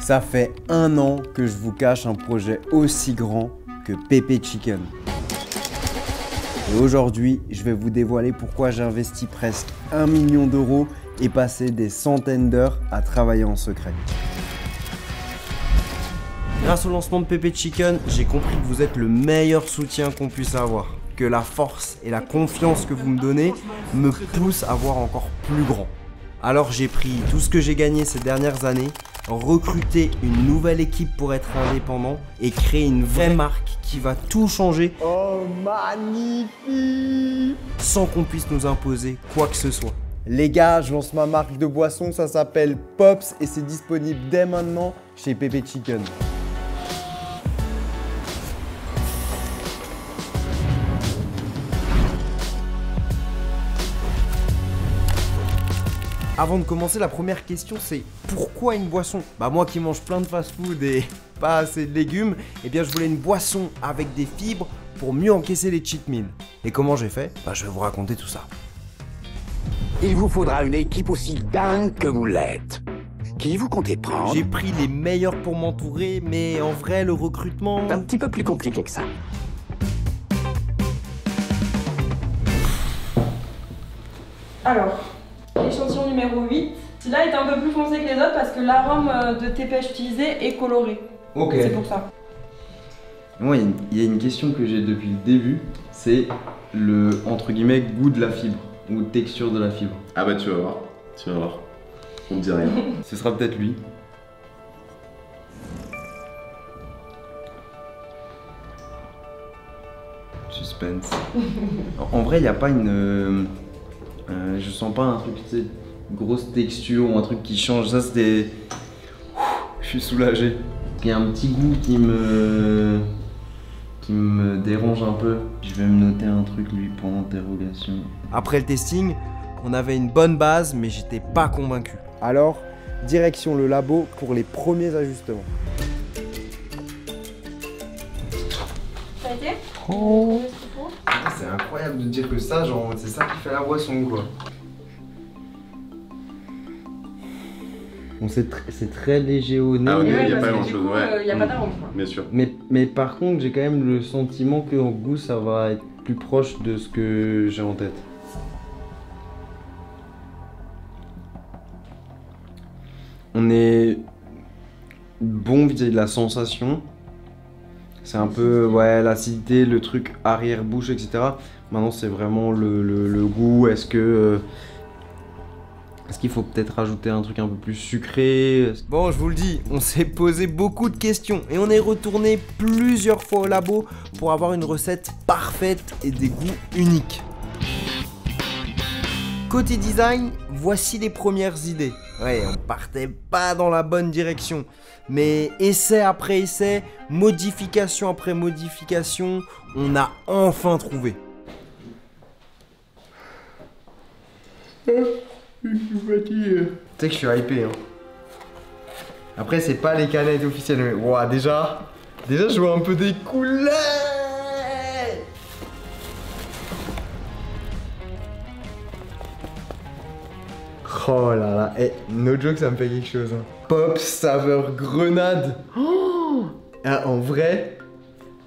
Ça fait un an que je vous cache un projet aussi grand que Pepe Chicken. Et aujourd'hui, je vais vous dévoiler pourquoi j'ai investi presque un million d'euros et passé des centaines d'heures à travailler en secret. Grâce au lancement de Pepe Chicken, j'ai compris que vous êtes le meilleur soutien qu'on puisse avoir. Que la force et la confiance que vous me donnez me poussent à voir encore plus grand. Alors j'ai pris tout ce que j'ai gagné ces dernières années, recruté une nouvelle équipe pour être indépendant et créer une vraie marque qui va tout changer. Oh magnifique Sans qu'on puisse nous imposer quoi que ce soit. Les gars, je lance ma marque de boisson, ça s'appelle Pops et c'est disponible dès maintenant chez Pepe Chicken. Avant de commencer, la première question c'est pourquoi une boisson? Bah moi qui mange plein de fast-food et pas assez de légumes, eh bien je voulais une boisson avec des fibres pour mieux encaisser les cheat meals. Et comment j'ai fait? Bah je vais vous raconter tout ça. Il vous faudra une équipe aussi dingue que vous l'êtes. Qui vous comptez prendre? J'ai pris les meilleurs pour m'entourer, mais en vrai le recrutement... Un petit peu plus compliqué que ça. Alors, l'échantillon numéro 8. Celui-là est un peu plus foncé que les autres parce que l'arôme euh, de thé pêche utilisé est coloré. Ok. C'est pour ça. Moi, il y a une- il y, a une question que j'ai depuis le début, c'est le entre guillemets goût de la fibre ou texture de la fibre. Ah bah tu vas voir, tu vas voir. On te dit rien. Ce sera peut-être lui. Suspense. En- En vrai, il n'y a pas une. Euh, je sens pas un truc, tu sais, grosse texture ou un truc qui change. Ça, c'était. Je suis soulagé. Il y a un petit goût qui me. qui me dérange un peu. Je vais me noter un truc, lui, pour l'interrogation. Après le testing, on avait une bonne base, mais j'étais pas convaincu. Alors, direction le labo pour les premiers ajustements. Ça a été? Oh. C'est incroyable de dire que ça, genre, c'est ça qui fait la boisson, quoi. Bon, c'est tr- c'est très léger au nez. Ah, ok, Et ouais, y a pas grand-chose, euh, a pas d'arôme quoi. Bien sûr. Mais, mais par contre, j'ai quand même le sentiment que en goût, ça va être plus proche de ce que j'ai en tête. On est bon vis-à-vis de la sensation. C'est un peu, ouais, l'acidité, le truc arrière-bouche, etc. Maintenant, c'est vraiment le, goût. Est-ce que. euh, Est-ce qu'il faut peut-être rajouter un truc un peu plus sucré? Bon, je vous le dis, on s'est posé beaucoup de questions et on est retourné plusieurs fois au labo pour avoir une recette parfaite et des goûts uniques. Côté design, voici les premières idées. Ouais, on partait pas dans la bonne direction. Mais essai après essai, modification après modification, on a enfin trouvé. Tu sais que je suis hypé. Hein. Après, c'est pas les canettes officielles, mais ouah, déjà, déjà, je vois un peu des couleurs. Oh là là, eh, no joke, ça me fait quelque chose. hein. Pop saveur grenade. Oh Ah, en vrai,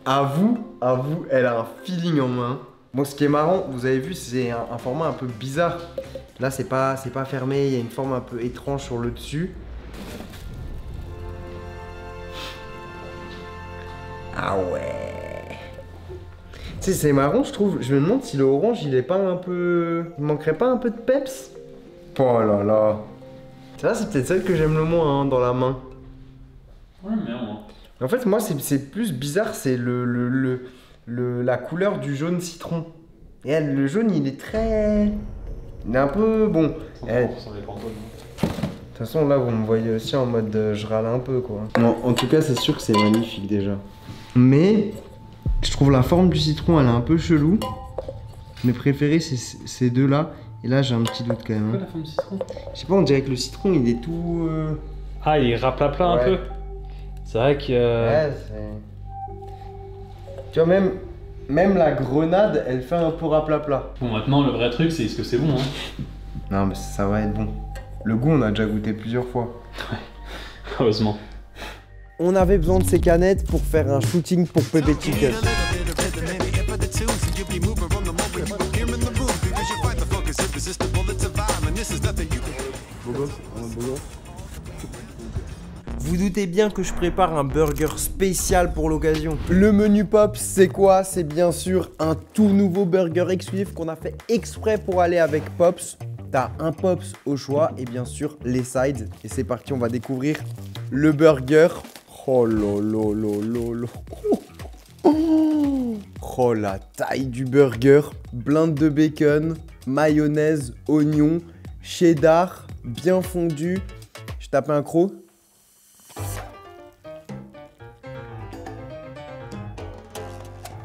à vous, à vous, elle a un feeling en main. Bon, ce qui est marrant, vous avez vu, c'est un, un format un peu bizarre. Là, c'est pas, c'est pas fermé, il y a une forme un peu étrange sur le dessus. Ah ouais. Tu sais, c'est marrant, je trouve. Je me demande si le orange, il est pas un peu. Il manquerait pas un peu de peps? Oh là là. Ça, c'est peut-être celle que j'aime le moins hein, dans la main. Ouais, mais moi. En fait, moi, c'est c'est plus bizarre, c'est le, le, le, le- la couleur du jaune citron. Et elle, le jaune, il est très. Il est un peu. Bon. Eh, De toute façon, là, vous me voyez aussi en mode euh, je râle un peu, quoi. en tout cas, c'est sûr que c'est magnifique déjà. Mais, je trouve la forme du citron, elle est un peu chelou. Mes préférés, c'est ces deux-là. Et là, j'ai un petit doute quand même. Pourquoi hein. la forme de citron? Je sais pas, on dirait que le citron, il est tout. euh, Ah, il raplapla un Ouais. peu. C'est vrai que. euh, Ouais, c'est. Tu vois, même, même la grenade, elle fait un peu raplapla. Bon, maintenant, le vrai truc, c'est est-ce que c'est bon, hein Non, mais ça va être bon. Le goût, on a déjà goûté plusieurs fois. Heureusement. on avait besoin de ces canettes pour faire un shooting pour Pepe Chicken. Vous doutez bien que je prépare un burger spécial pour l'occasion. Le menu pop, c'est quoi? C'est bien sûr un tout nouveau burger exclusif qu'on a fait exprès pour aller avec Pops. T'as un Pops au choix et bien sûr les sides. Et c'est parti, on va découvrir le burger. Oh lolo lolo lolo. Oh la taille du burger. Blinde de bacon, mayonnaise, oignon, cheddar, bien fondu. Je tape un croc.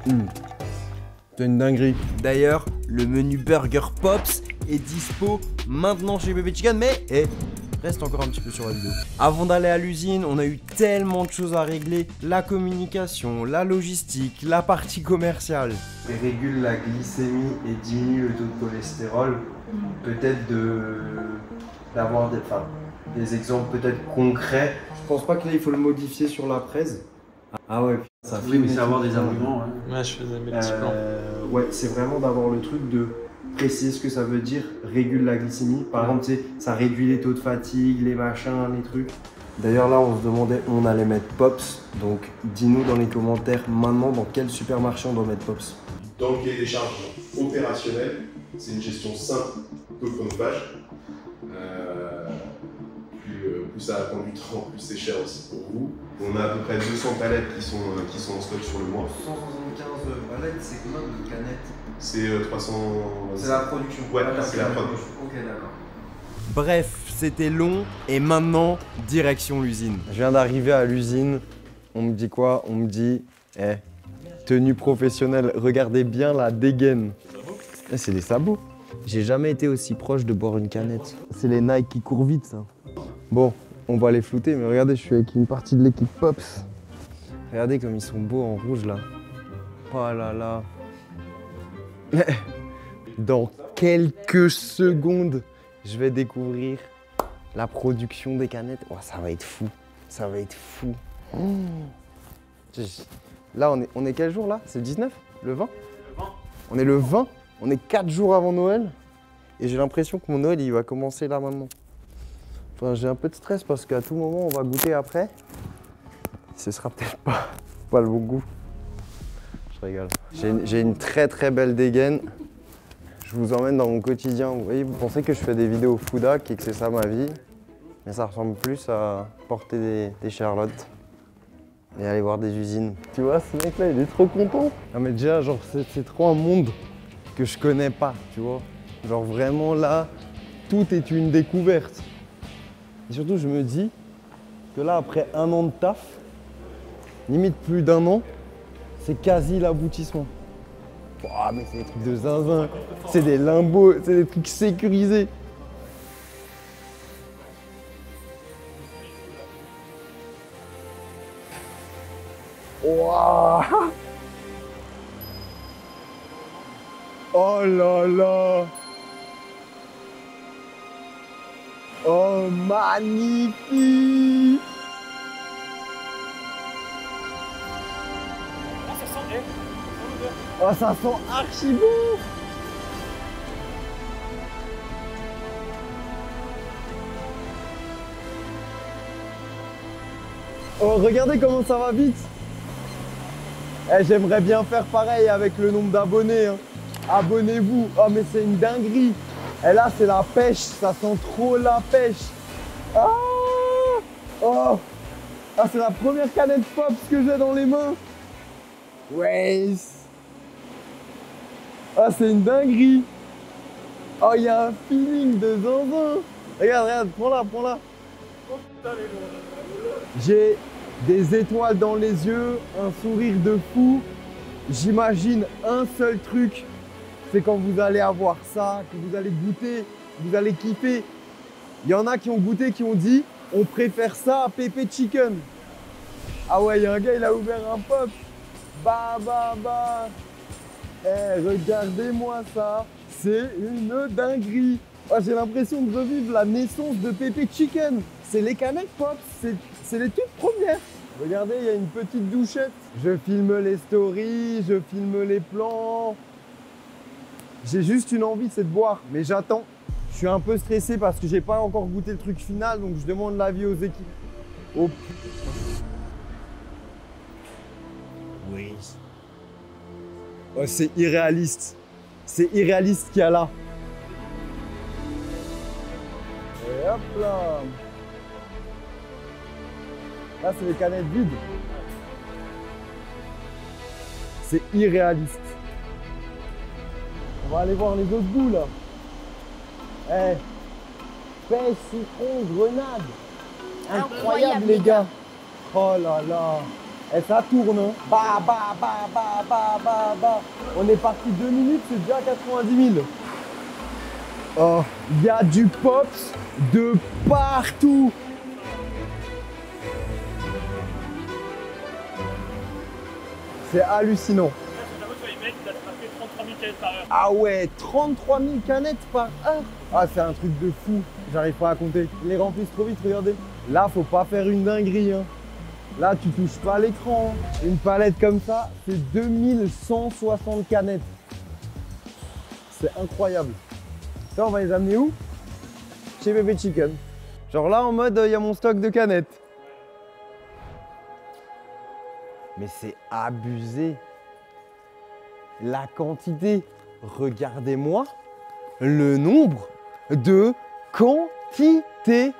C'est une dinguerie. D'ailleurs, le menu Burger Pops est dispo maintenant chez Bébé Chicken, mais eh, reste encore un petit peu sur la vidéo. Avant d'aller à l'usine, on a eu tellement de choses à régler la communication, la logistique, la partie commerciale. Et régule la glycémie et diminue le taux de cholestérol. Peut-être de d'avoir des, enfin, des exemples peut-être concrets. Je pense pas que là il faut le modifier sur la presse. Ah ouais, ça Oui, mais c'est avoir des arguments. ouais. Ouais, je faisais mes petits plans. Euh, ouais, c'est vraiment d'avoir le truc de préciser ce que ça veut dire, régule la glycémie. Par exemple, ça réduit les taux de fatigue, les machins, les trucs. D'ailleurs, là, on se demandait, on allait mettre Pops. Donc, dis-nous dans les commentaires maintenant dans quel supermarché on doit mettre Pops. Dans le cahier des charges opérationnel, c'est une gestion simple de chronophage. Euh, plus, euh, plus ça prend du temps, plus c'est cher aussi pour vous. On a à peu près 200 palettes qui sont, euh, qui sont en stock sur le mois. 175 palettes, c'est combien de canettes C'est euh, 300. production. Ouais, c'est la production. Ok, d'accord. Bref, c'était long et maintenant, direction l'usine. Je viens d'arriver à l'usine. On me dit quoi? On me dit, eh, tenue professionnelle, regardez bien la dégaine. Eh, c'est des sabots. J'ai jamais été aussi proche de boire une canette. C'est les Nike qui courent vite, ça. Bon, on va les flouter, mais regardez, je suis avec une partie de l'équipe Pops. Regardez comme ils sont beaux en rouge, là. Oh là là. Dans quelques secondes, je vais découvrir la production des canettes. Oh, ça va être fou. Ça va être fou. Je- Là, on est, on est quel jour là? C'est le 19 Le 20 On est le 20 On est 4 jours avant Noël? Et j'ai l'impression que mon Noël, il va commencer là maintenant. Enfin, j'ai un peu de stress parce qu'à tout moment, on va goûter après. Ce sera peut-être pas, pas le bon goût. J'ai une- très très belle dégaine. Je vous emmène dans mon quotidien. Vous voyez, vous pensez que je fais des vidéos Foudac et que c'est ça ma vie? Mais ça ressemble plus à porter des, des charlottes et aller voir des usines. Tu vois, ce mec-là, il est trop content. Ah, mais déjà, genre, c'est c'est trop un monde que je connais pas, tu vois. Genre, vraiment, là, tout est une découverte. Et surtout, je me dis que là, après un an de taf, limite plus d'un an, c'est quasi l'aboutissement. Ouah, mais c'est des trucs de zinzin, c'est des limbeaux, c'est des trucs sécurisés. Ouah Oh là là Oh magnifique Oh ça sent archi bon Oh regardez comment ça va vite Eh, J'aimerais bien faire pareil avec le nombre d'abonnés. hein. Abonnez-vous. Oh mais c'est une dinguerie. Et là c'est la pêche, ça sent trop la pêche. Ah Oh Ah c'est la première canette Pops que j'ai dans les mains. Ouais. Ah c'est une dinguerie. Oh il y a un feeling de zinzin. Regarde, regarde, prends-la, prends-la. J'ai des étoiles dans les yeux, un sourire de fou. J'imagine un seul truc, c'est quand vous allez avoir ça, que vous allez goûter, vous allez kiffer. Il y en a qui ont goûté, qui ont dit, on préfère ça à Pepe Chicken. Ah ouais, il y a un gars, il a ouvert un pop. Bah, bah, bah. Eh, regardez-moi ça. C'est une dinguerie. Ah, J'ai l'impression de revivre la naissance de Pepe Chicken. C'est les canettes pop, c'est c'est les toutes premières. Regardez, il y a une petite douchette. Je filme les stories, je filme les plans. J'ai juste une envie, c'est de boire, mais j'attends. Je suis un peu stressé parce que j'ai pas encore goûté le truc final, donc je demande l'avis aux équipes. Oh. Oui. C'est irréaliste. C'est irréaliste qu'il y a là. Et hop là. Là, c'est les canettes vides. C'est irréaliste. On va aller voir les autres goûts là. Eh, pêche, citron, grenade. Incroyable, les gars. Oh là là. Et ça tourne. Bah, bah, bah, bah, bah, bah, bah. On est parti deux minutes, c'est déjà 90 000. Oh, il y a du pops de partout. C'est hallucinant. Ah ouais, 33 000 canettes par heure. Ah, c'est un truc de fou. J'arrive pas à compter. Ils les remplissent trop vite, regardez. Là, faut pas faire une dinguerie. Hein. Là, tu touches pas l'écran. Une palette comme ça, c'est 2160 canettes. C'est incroyable. Ça, on va les amener où? Chez Bébé Chicken. Genre là, en mode, il y a mon stock de canettes. Mais c'est abusé. La quantité. Regardez-moi le nombre de quantités.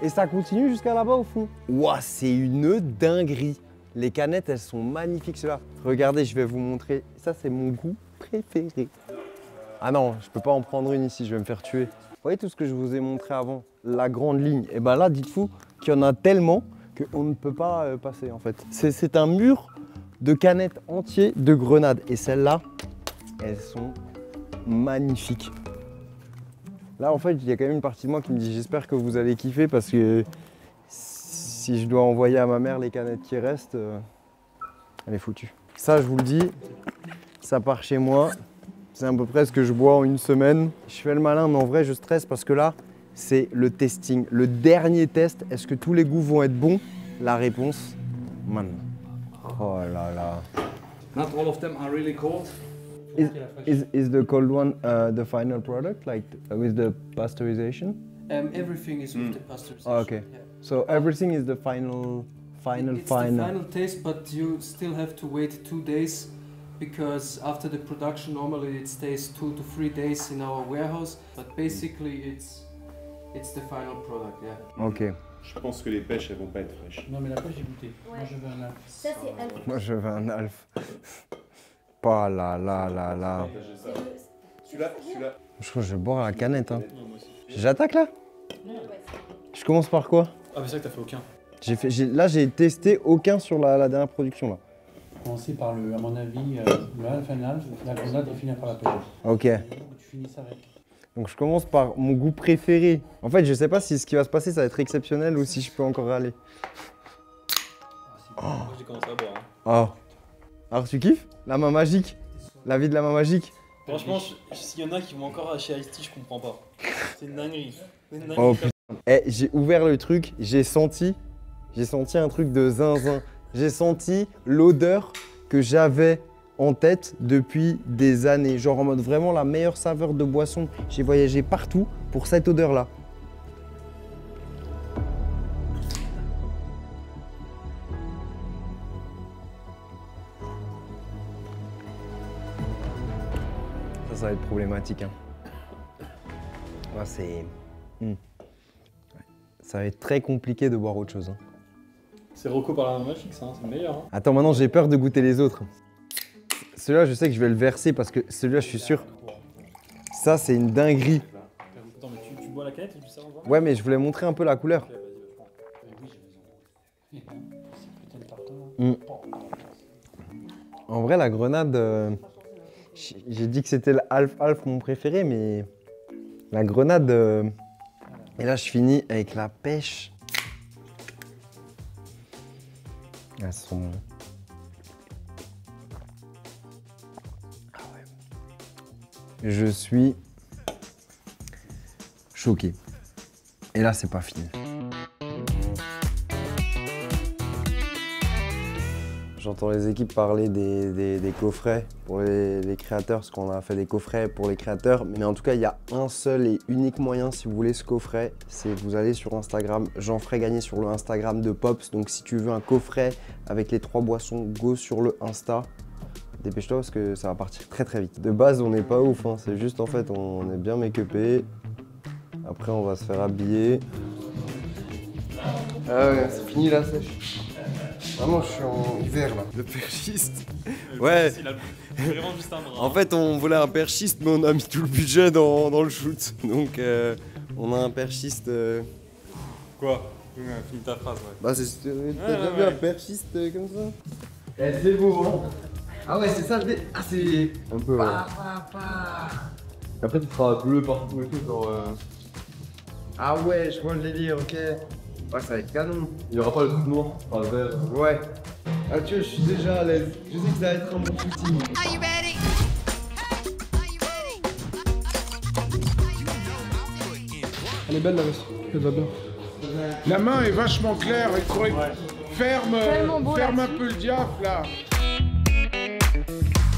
Et ça continue jusqu'à là-bas au fond. Ouah, c'est une dinguerie. Les canettes, elles sont magnifiques, ceux-là. Regardez, je vais vous montrer. Ça, c'est mon goût préféré. Ah non, je peux pas en prendre une ici, je vais me faire tuer. Vous voyez tout ce que je vous ai montré avant? La grande ligne. Et ben là, dites-vous qu'il y en a tellement qu'on ne peut pas euh, passer en fait. C'est un mur de canettes entiers de grenades. Et celles-là, elles sont magnifiques. Là, en fait, il y a quand même une partie de moi qui me dit j'espère que vous allez kiffer parce que si je dois envoyer à ma mère les canettes qui restent, euh, elle est foutue. Ça, je vous le dis, ça part chez moi. C'est à peu près ce que je bois en une semaine. Je fais le malin, mais en vrai, je stresse parce que là, c'est le testing. Le dernier test, est-ce que tous les goûts vont être bons? La réponse, maintenant. Oh là là. Is, is, is the cold one uh, the final product, like uh, with the pasteurization? Um, everything is with the pasteurization. Oh, okay. yeah. So everything is the final, final, it's final. the final taste, but you still have to wait two days because after the production, normally it stays two to three days in our warehouse. But basically, it's it's the final product. Yeah. Ok. Je pense que les pêches, elles vont pas être fraîches. Non, mais la pêche, j'ai goûté. Ouais. Moi, je veux un alpha. Ça, c'est Alpha. Moi, je veux un alf. Pas là, là, là, là. Celui-là, celui-là. Je crois que je vais boire à la canette. Hein. J'attaque là Je commence par quoi Ah, mais c'est vrai que t'as fait aucun. J'ai fait, j'ai- Là, j'ai testé aucun sur la, la dernière production. là. Commencer par le, à mon avis, euh, le alpha, la grenade et finir par la pêche. Ok. Tu finis ça avec. Donc, je commence par mon goût préféré. En fait, je sais pas si ce qui va se passer, ça va être exceptionnel ou si je peux encore aller. Moi, j'ai commencé à boire. hein. Oh. Alors, tu kiffes La main magique La vie de la main magique Franchement, s'il y en a qui vont encore chez Ice-T, je comprends pas. C'est une dinguerie. C'est une dinguerie. Oh putain. Eh, j'ai ouvert le truc, j'ai senti, j'ai senti un truc de zinzin. J'ai senti l'odeur que j'avais en tête depuis des années. Genre en mode vraiment la meilleure saveur de boisson. J'ai voyagé partout pour cette odeur-là. Va être problématique. Hein. Ouais, c'est. Hmm. Ça va être très compliqué de boire autre chose. hein. C'est Rocco par la main magique, ça, hein, c'est le meilleur. Attends, maintenant j'ai peur de goûter les autres. Celui-là, je sais que je vais le verser parce que celui-là, je suis sûr. Ça, c'est une dinguerie. Attends, mais tu, tu bois la canette et tu sais voir Ouais, mais je voulais montrer un peu la couleur. Ok, vas-y, vas-y, prends. Oui, j'ai raison. C'est putain de tartin. Mm. En vrai, la grenade, euh, j'ai dit que c'était le Alf Alf mon préféré, mais la grenade. euh, Et là, je finis avec la pêche. Elles sont. Ah ouais. Je suis choqué. Et là, c'est pas fini. J'entends les équipes parler des, coffrets pour les, les créateurs, parce qu'on a fait des coffrets pour les créateurs. Mais en tout cas, il y a un seul et unique moyen si vous voulez ce coffret, c'est vous allez sur Instagram. J'en ferai gagner sur le Instagram de Pops. Donc si tu veux un coffret avec les trois boissons, go sur le Insta. Dépêche-toi parce que ça va partir très très vite. De base, on n'est pas ouf, hein. c'est juste en fait, on est bien make-upé. Après, on va se faire habiller. Ah ouais, c'est fini la sèche. Vraiment, je suis en hiver là. Le perchiste. Ouais. Vraiment juste un bras. En fait, on voulait un perchiste, mais on a mis tout le budget dans, dans le shoot. Donc, euh, on a un perchiste. euh, Quoi? Finis ta phrase, ouais. Bah, c'est. T'as Ouais, déjà ouais, vu ouais. un perchiste euh, comme ça? Eh, c'est beau, hein Ah ouais, c'est ça le dé- Ah, c'est. Un peu, ouais. Après, tu seras bleu partout et tout, genre. euh, Ah ouais, je vois le délire, ok. Ouais, ça va être canon. Il y aura pas le truc noir, vert. Ouais. Ah, tu vois, je suis déjà à l'aise. Je sais que ça va être un bon shooting. Elle est belle la veste, elle va bien. La main est vachement claire et correcte. Ferme, beau, ferme un peu le diaph là.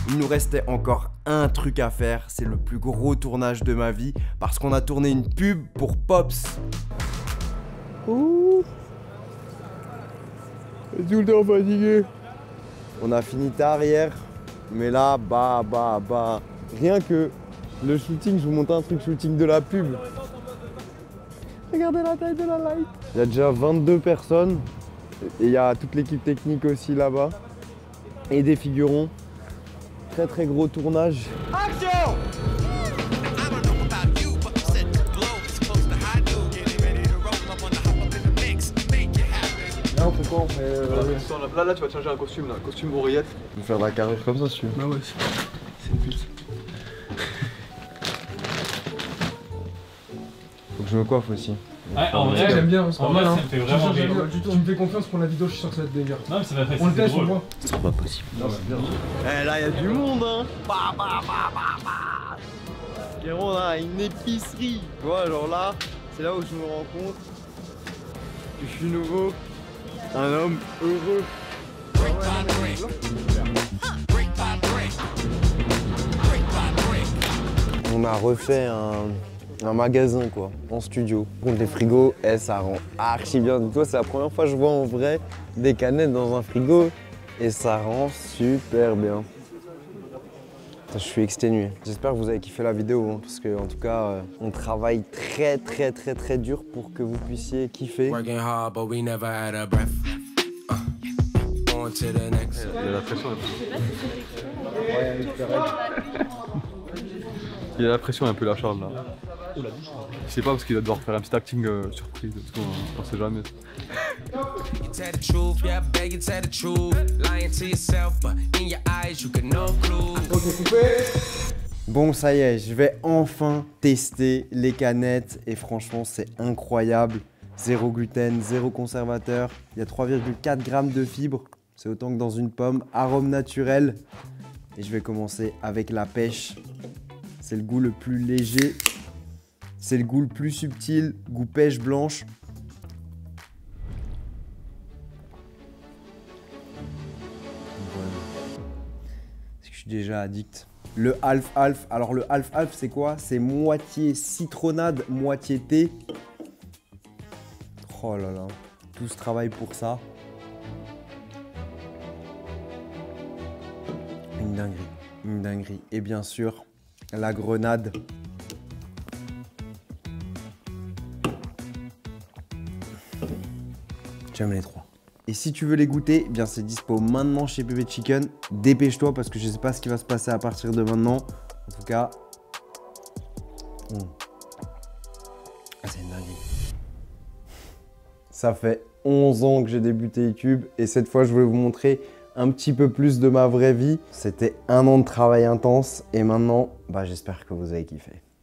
Il nous restait encore un truc à faire, c'est le plus gros tournage de ma vie, parce qu'on a tourné une pub pour Pops. Ouh. Tout le temps fatigué? On a fini tard hier, mais là, bah, bah, bah. Rien que le shooting, je vous montre un truc shooting de la pub. Regardez la taille de la light. Il y a déjà 22 personnes et il y a toute l'équipe technique aussi là-bas et des figurons. Très très gros tournage. Action Euh, Là, là, tu vas te changer un costume, là. Costume oreillette. On va faire de la carrière comme ça, si tu veux. Bah ouais, c'est une pute. Faut que je me coiffe aussi. Ouais, en vrai, j'aime bien, c'est en vrai, ça hein. me fait Je- vraiment je- je- rire. Tu, me fais confiance pour la vidéo, je suis sûr que ça va être délire. Non, mais ça va être On le c'est teste, on drôle. voit. Ce sera pas possible. Non, c'est bien. Eh là, il y a du monde, hein Bah, bah, bah, bah, bah on a une épicerie Tu vois, genre là, c'est là où je me rends compte que je suis nouveau un homme heureux. On a refait un, magasin, quoi, en studio. Contre les frigos, eh, ça rend archi bien. Toi, c'est la première fois que je vois en vrai des canettes dans un frigo et ça rend super bien. Je suis exténué. J'espère que vous avez kiffé la vidéo, hein, parce que en tout cas, euh, on travaille très très très très dur pour que vous puissiez kiffer. Working hard, but we never had a breath. On to the next. Il y a la pression. Il y a la pression un peu la charge là. Je sais pas parce qu'il va devoir faire un petit acting euh, surprise, parce qu'on on sait jamais. You tell the truth, yeah, beg you tell the truth. Lying to yourself, but in your eyes, you can no clue. Bon, ça y est, je vais enfin tester les canettes et franchement, c'est incroyable. Zéro gluten, zéro conservateur. Il y a 3,4 grammes de fibres. C'est autant que dans une pomme. Arôme naturel. Et je vais commencer avec la pêche. C'est le goût le plus léger. C'est le goût le plus subtil. Goût pêche blanche. Parce que je suis déjà addict? Le half half. Alors le half half c'est quoi? C'est moitié citronnade, moitié thé. Oh là là. Tout ce travail pour ça. Une dinguerie. Une dinguerie. Et bien sûr, la grenade. Les trois. Et si tu veux les goûter, eh bien c'est dispo maintenant chez Bébé Chicken. Dépêche-toi parce que je sais pas ce qui va se passer à partir de maintenant. En tout cas, hmm. Ah. Ça fait 11 ans que j'ai débuté YouTube et cette fois je voulais vous montrer un petit peu plus de ma vraie vie. C'était un an de travail intense et maintenant, bah, j'espère que vous avez kiffé.